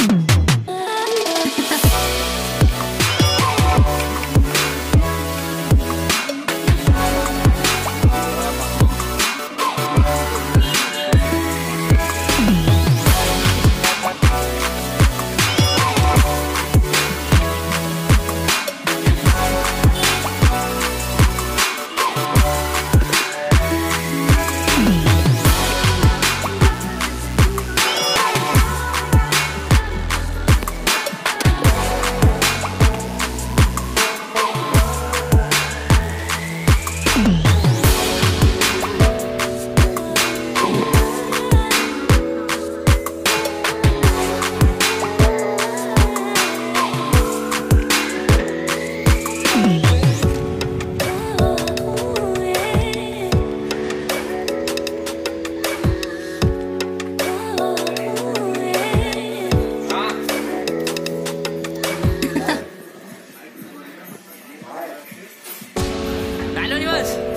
Mm-hmm. us.